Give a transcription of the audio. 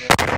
Yeah.